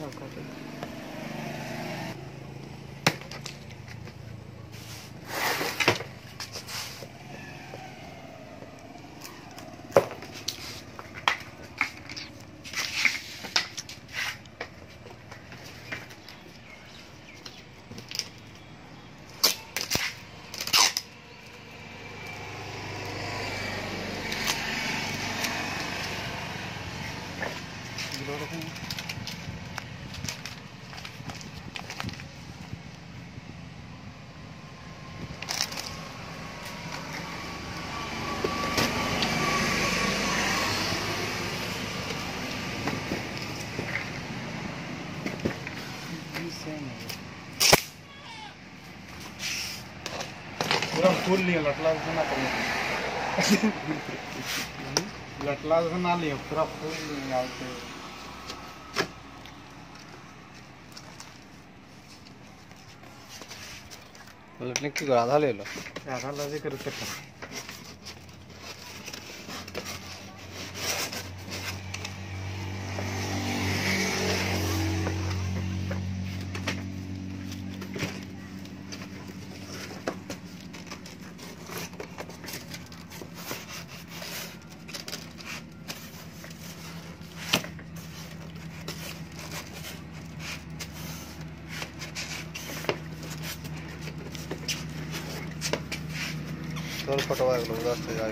わかる。Gracias. पूरा फूल लिया लटला से ना करिए लटला से ना लिया पूरा फूल लिया लटने की आधा ले लो आधा लगे कर सकता solo para acabar de lograr este.